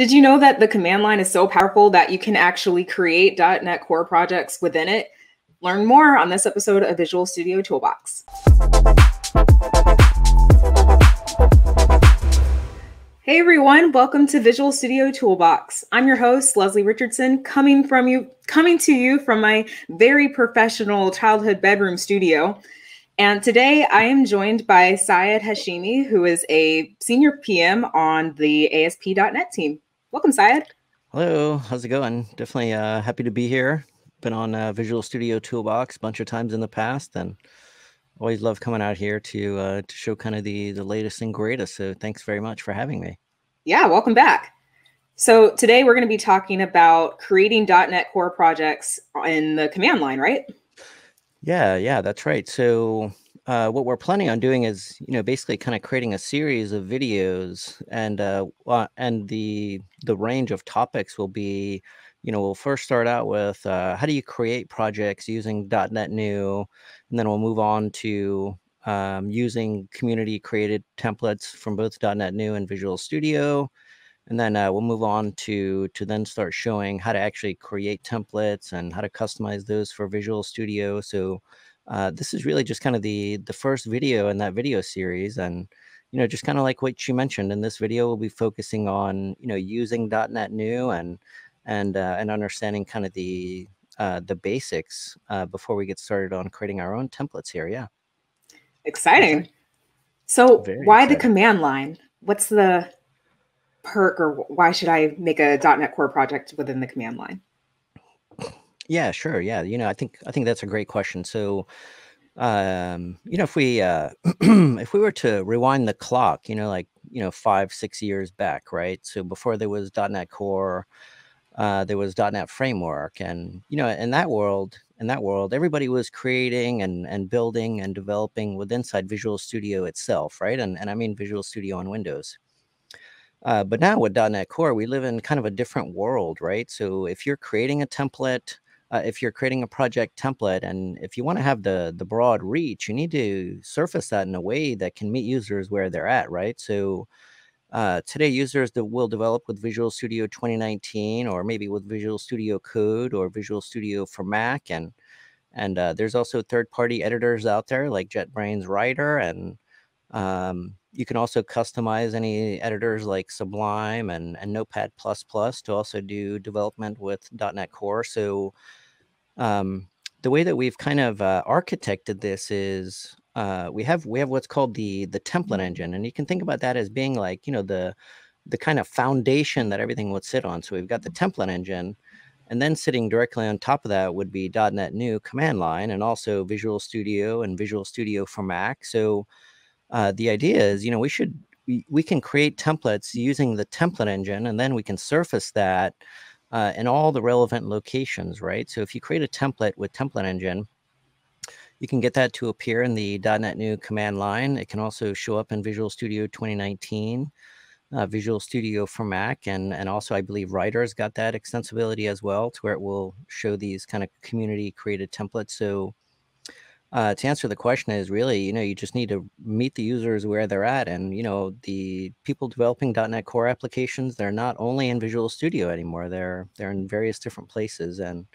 Did you know that the command line is so powerful that you can actually create .NET Core projects within it? Learn more on this episode of Visual Studio Toolbox. Hey everyone, welcome to Visual Studio Toolbox. I'm your host, Leslie Richardson, coming from you coming to you from my very professional childhood bedroom studio. And today I am joined by Sayed Hashimi, who is a senior PM on the ASP.NET team. Welcome, Sayed. Hello, how's it going? Definitely uh, happy to be here. Been on uh, Visual Studio Toolbox a bunch of times in the past, and always love coming out here to uh, to show kind of the the latest and greatest. So thanks very much for having me. Yeah, welcome back. So today we're going to be talking about creating .NET Core projects in the command line, right? Yeah, yeah, that's right. So uh, what we're planning on doing is, you know, basically kind of creating a series of videos, and uh, and the the range of topics will be, you know, we'll first start out with uh, how do you create projects using .NET New, and then we'll move on to um, using community created templates from both .NET New and Visual Studio, and then uh, we'll move on to to then start showing how to actually create templates and how to customize those for Visual Studio. So uh, this is really just kind of the the first video in that video series, and you know just kind of like what you mentioned in this video, we'll be focusing on you know using .NET New and and uh, and understanding kind of the uh, the basics uh, before we get started on creating our own templates here. Yeah. Exciting. So Very why exciting. the command line? What's the perk or why should I make a .NET Core project within the command line? Yeah, sure. Yeah, you know, I think I think that's a great question. So, um, you know, if we uh, if we were to rewind the clock, you know, like you know, five six years back, right? So before there was .NET Core, uh, there was .NET Framework, and you know, in that world, in that world, everybody was creating and and building and developing with inside Visual Studio itself, right? And and I mean Visual Studio on Windows. Uh, but now with .NET Core, we live in kind of a different world, right? So if you're creating a template, uh, if you're creating a project template, and if you want to have the the broad reach, you need to surface that in a way that can meet users where they're at, right? So uh, today, users that will develop with Visual Studio 2019, or maybe with Visual Studio Code or Visual Studio for Mac, and and uh, there's also third-party editors out there like JetBrains Rider, and um, you can also customize any editors like Sublime and, and Notepad++ to also do development with .NET Core. So um, the way that we've kind of uh, architected this is uh, we have we have what's called the the template engine, and you can think about that as being like you know the the kind of foundation that everything would sit on. So we've got the template engine, and then sitting directly on top of that would be .NET New command line, and also Visual Studio and Visual Studio for Mac. So uh, the idea is, you know, we should we, we can create templates using the template engine, and then we can surface that uh, in all the relevant locations, right? So if you create a template with template engine you can get that to appear in the .NET New command line. It can also show up in Visual Studio 2019, uh, Visual Studio for Mac, and and also I believe Rider's got that extensibility as well, to where it will show these kind of community created templates. So uh, to answer the question is really, you know, you just need to meet the users where they're at, and you know, the people developing .NET Core applications, they're not only in Visual Studio anymore. They're they're in various different places, and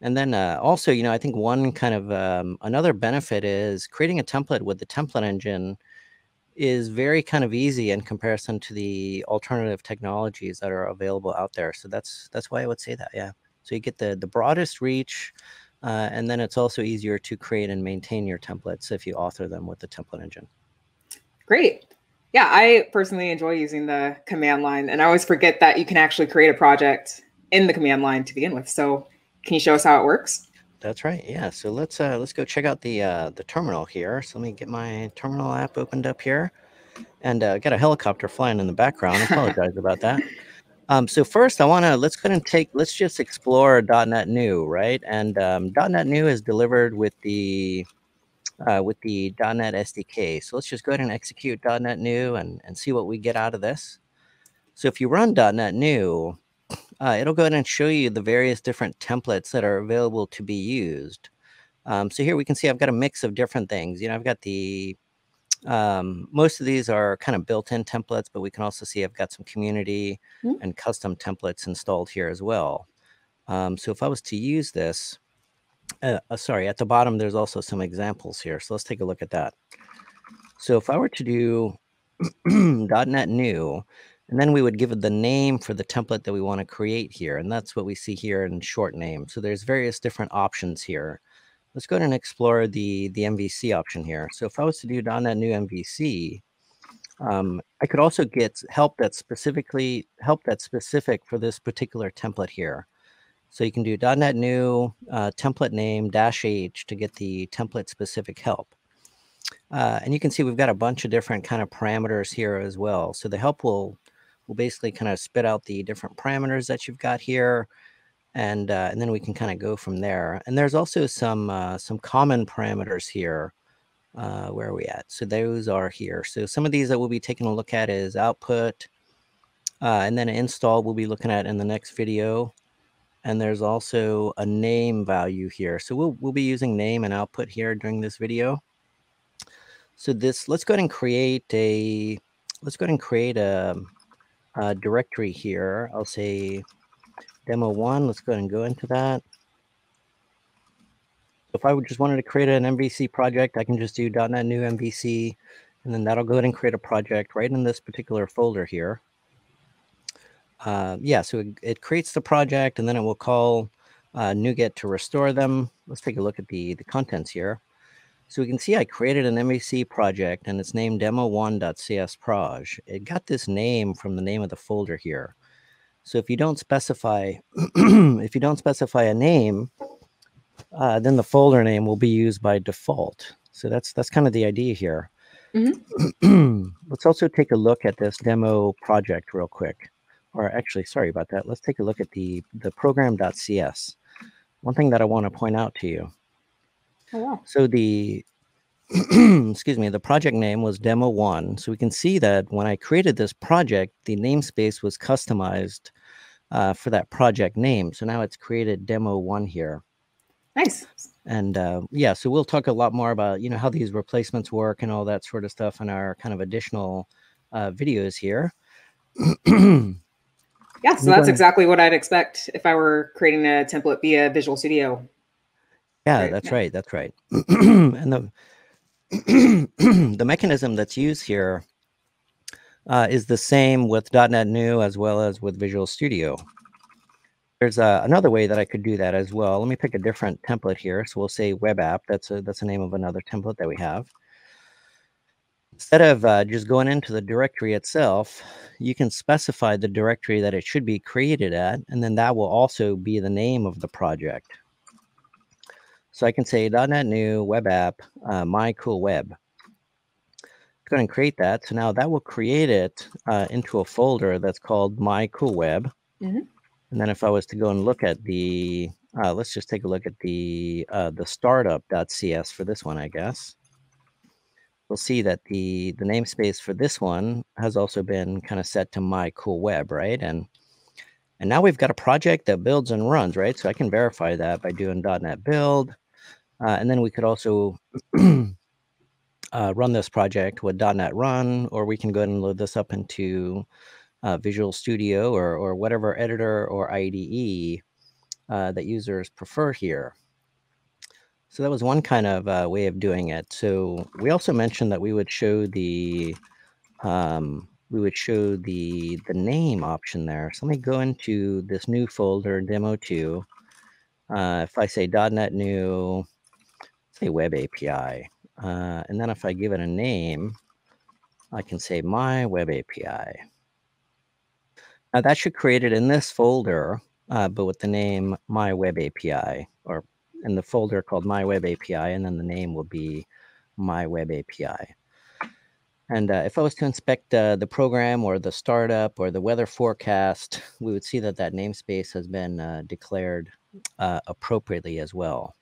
and then uh, also, you know, I think one kind of um, another benefit is creating a template with the template engine is very kind of easy in comparison to the alternative technologies that are available out there. So that's that's why I would say that. Yeah. So you get the the broadest reach, uh, and then it's also easier to create and maintain your templates if you author them with the template engine. Great. Yeah, I personally enjoy using the command line, and I always forget that you can actually create a project in the command line to begin with. So can you show us how it works? That's right. Yeah. So let's uh, let's go check out the uh, the terminal here. So let me get my terminal app opened up here, and uh, got a helicopter flying in the background. I apologize about that. Um, so first, I want to let's go ahead and take let's just explore .NET New, right? And um, .NET New is delivered with the uh, with the .NET SDK. So let's just go ahead and execute .NET New and and see what we get out of this. So if you run .NET New, uh, it'll go ahead and show you the various different templates that are available to be used. Um, so here we can see I've got a mix of different things. You know, I've got the um, most of these are kind of built-in templates, but we can also see I've got some community Mhm. and custom templates installed here as well. Um, so if I was to use this, uh, uh, sorry, at the bottom, there's also some examples here. So let's take a look at that. So if I were to do .NET New, and then we would give it the name for the template that we want to create here. And that's what we see here in short name. So there's various different options here. Let's go ahead and explore the, the MVC option here. So if I was to do .NET New MVC, um, I could also get help that's specifically help that's specific for this particular template here. So you can do .NET New uh, template name dash H to get the template specific help. Uh, and you can see we've got a bunch of different kind of parameters here as well. So the help will will basically kind of spit out the different parameters that you've got here, and uh, and then we can kind of go from there. And there's also some uh, some common parameters here. Uh, where are we at? So those are here. So some of these that we'll be taking a look at is output, uh, and then install we'll be looking at in the next video. And there's also a name value here. So we'll we'll be using name and output here during this video. So this, let's go ahead and create a, let's go ahead and create a, a directory here. I'll say demo one. Let's go ahead and go into that. If I just wanted to create an MVC project, I can just do .NET new MVC, and then that'll go ahead and create a project right in this particular folder here. Uh, yeah, so it, it, creates the project, and then it will call uh, NuGet to restore them. Let's take a look at the, the contents here. So we can see I created an MVC project and it's named demo1.csproj. It got this name from the name of the folder here. So if you don't specify, if you don't specify a name, uh, then the folder name will be used by default. So that's that's kind of the idea here. Mm-hmm. Let's also take a look at this demo project real quick. Or actually, sorry about that. Let's take a look at the the program.cs. One thing that I want to point out to you Oh, wow. So the excuse me, the project name was demo one. So we can see that when I created this project, the namespace was customized uh, for that project name. So now it's created demo one here. Nice. And uh, yeah, so we'll talk a lot more about you know how these replacements work and all that sort of stuff in our kind of additional uh, videos here. yeah, so that's exactly what I'd expect if I were creating a template via Visual Studio. Yeah, right. that's yeah. right. That's right. and the the mechanism that's used here uh, is the same with .NET New as well as with Visual Studio. There's uh, another way that I could do that as well. Let me pick a different template here. So we'll say web app. That's a, that's the name of another template that we have. Instead of uh, just going into the directory itself, you can specify the directory that it should be created at, and then that will also be the name of the project. So I can say .NET New Web App, uh, My Cool Web. Go ahead and create that. So now that will create it uh, into a folder that's called My Cool Web. Mm-hmm. And then if I was to go and look at the, uh, let's just take a look at the uh, the startup.cs for this one, I guess. We'll see that the the namespace for this one has also been kind of set to My Cool Web, right? And and now we've got a project that builds and runs, right? So I can verify that by doing .NET build. Uh, and then we could also uh, run this project with .NET Run, or we can go ahead and load this up into uh, Visual Studio or, or whatever editor or IDE uh, that users prefer here. So that was one kind of uh, way of doing it. So we also mentioned that we would show the um, we would show the the name option there. So let me go into this new folder, demo two. Uh, if I say .NET new, say web API, uh, and then if I give it a name, I can say my web API. Now that should create it in this folder, uh, but with the name my web API, or in the folder called my web API, and then the name will be my web API. And uh, if I was to inspect uh, the program or the startup or the weather forecast, we would see that that namespace has been uh, declared uh, appropriately as well.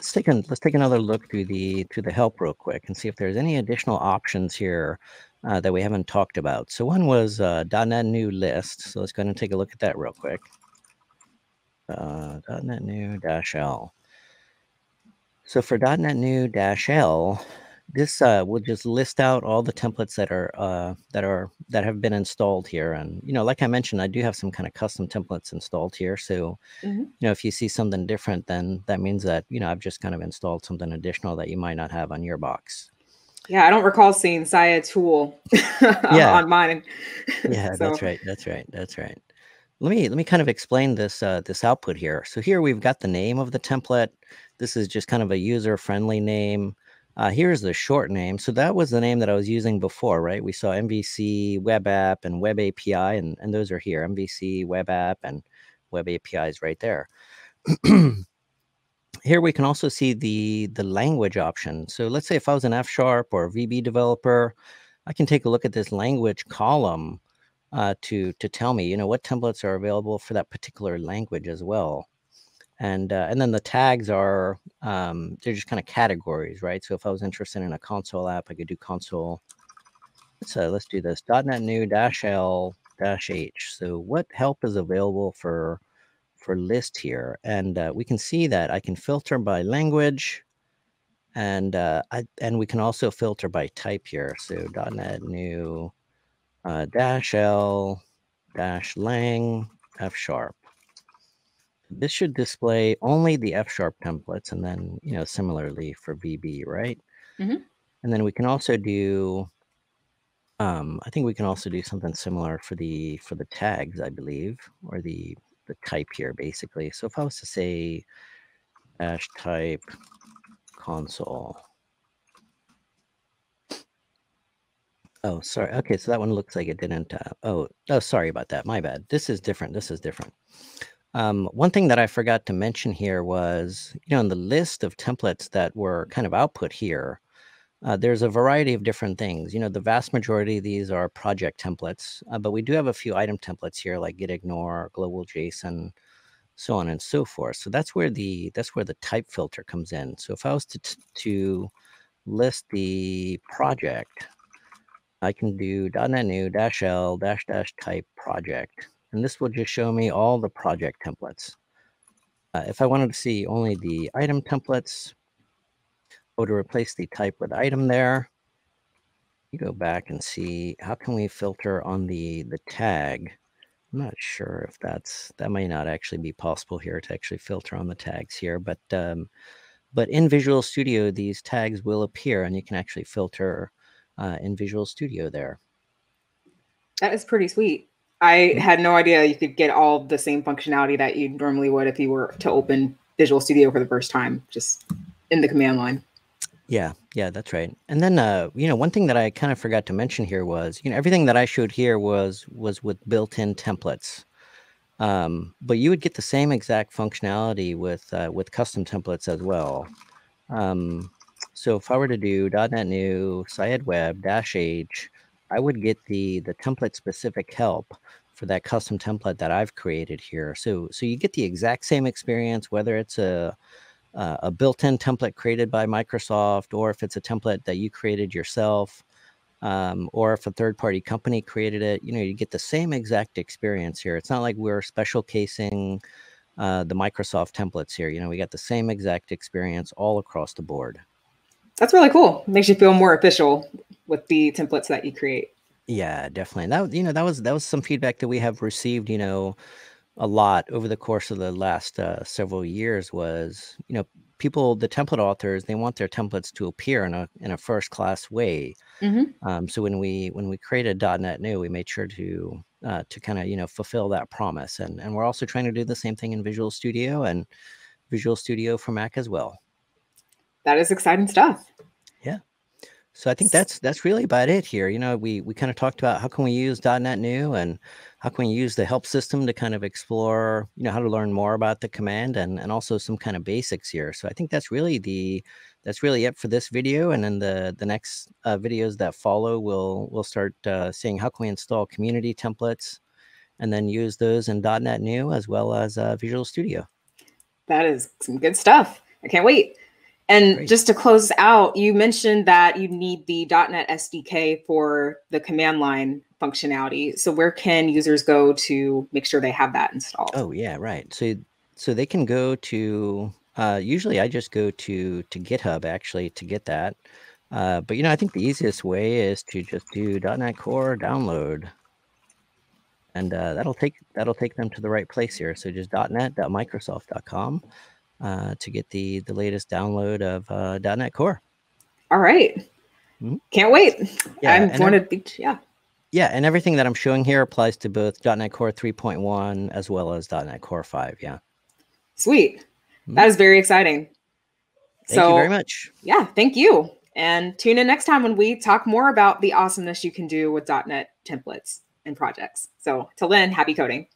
Let's take, a, let's take another look through the, through the help real quick and see if there's any additional options here uh, that we haven't talked about. So one was uh, .NET New List. So let's go ahead and take a look at that real quick. .NET New dash L. So for .NET New dash L, this uh, will just list out all the templates that are uh, that are that have been installed here. And you know, like I mentioned, I do have some kind of custom templates installed here. So Mhm. you know, if you see something different, then that means that you know I've just kind of installed something additional that you might not have on your box. Yeah, I don't recall seeing Saya Tool Yeah. on mine. Yeah, that's right. That's right. That's right. Let me let me kind of explain this uh, this output here. So here we've got the name of the template. This is just kind of a user friendly name. Uh, here's the short name. So that was the name that I was using before, right? We saw MVC, Web App, and Web API, and, and those are here. MVC, Web App, and Web API is right there. here we can also see the the language option. So let's say if I was an F sharp or VB developer, I can take a look at this language column uh, to to tell me, you know, what templates are available for that particular language as well. And uh, and then the tags are um, they're just kind of categories, right? So if I was interested in a console app, I could do console. So let's do this .NET new dash L dash H. So what help is available for for list here? And uh, we can see that I can filter by language, and uh, I and we can also filter by type here. So .NET new uh, dash L dash lang F sharp. This should display only the F sharp templates, and then you know similarly for VB, right? Mhm. And then we can also do. Um, I think we can also do something similar for the for the tags, I believe, or the the type here, basically. So if I was to say dash type console. Oh, sorry. Okay, so that one looks like it didn't. Uh, oh, oh, sorry about that. My bad. This is different. This is different. Um, one thing that I forgot to mention here was, you know, in the list of templates that were kind of output here, uh, there's a variety of different things. You know, the vast majority of these are project templates, uh, but we do have a few item templates here, like git ignore, global JSON, so on and so forth. So that's where the that's where the type filter comes in. So if I was to to list the project, I can do .NET new dash L dash dash type project, and this will just show me all the project templates. Uh, if I wanted to see only the item templates, go to replace the type with item there. You go back and see how can we filter on the the tag. I'm not sure if that's that may not actually be possible here to actually filter on the tags here, but um, but in Visual Studio these tags will appear and you can actually filter uh, in Visual Studio there. That is pretty sweet. I had no idea you could get all the same functionality that you normally would if you were to open Visual Studio for the first time, just in the command line. Yeah, yeah, that's right. And then uh, you know, one thing that I kind of forgot to mention here was, you know, everything that I showed here was was with built-in templates. Um, but you would get the same exact functionality with uh, with custom templates as well. Um, so if I were to do .NET New Sayed Web dash H, I would get the the template specific help for that custom template that I've created here. So so you get the exact same experience, whether it's a uh, a built-in template created by Microsoft, or if it's a template that you created yourself, um, or if a third-party company created it, you know, you get the same exact experience here. It's not like we're special casing uh, the Microsoft templates here. You know, we got the same exact experience all across the board. That's really cool. Makes you feel more official with the templates that you create. Yeah, definitely. And that was- you know that was that was some feedback that we have received. You know, a lot over the course of the last uh, several years was you know people the template authors they want their templates to appear in a in a first class way. Mhm. Um, so when we when we created .NET New, we made sure to uh, to kind of you know fulfill that promise, and and we're also trying to do the same thing in Visual Studio and Visual Studio for Mac as well. That is exciting stuff. So I think that's that's really about it here. You know, we we kind of talked about how can we use .NET New and how can we use the help system to kind of explore, you know, how to learn more about the command and and also some kind of basics here. So I think that's really the that's really it for this video. And then the the next uh, videos that follow, we'll we'll start uh, seeing how can we install community templates and then use those in .NET New as well as uh, Visual Studio. That is some good stuff. I can't wait. And Great. just to close out, you mentioned that you need the .NET SDK for the command line functionality. So where can users go to make sure they have that installed? Oh yeah, right. So so they can go to uh, usually I just go to to GitHub actually to get that. Uh, but you know, I think the easiest way is to just do .NET Core download, and uh, that'll take that'll take them to the right place here. So just .NET.microsoft.com uh, to get the the latest download of uh, .NET Core. All right. mm-hmm. Can't wait. Yeah, I'm going to be yeah. Yeah, and everything that I'm showing here applies to both .NET Core 3.1 as well as .NET Core 5. Yeah. Sweet. Mm-hmm. That is very exciting. Thank so, you very much. Yeah, thank you. And tune in next time when we talk more about the awesomeness you can do with .NET templates and projects. So till then, happy coding.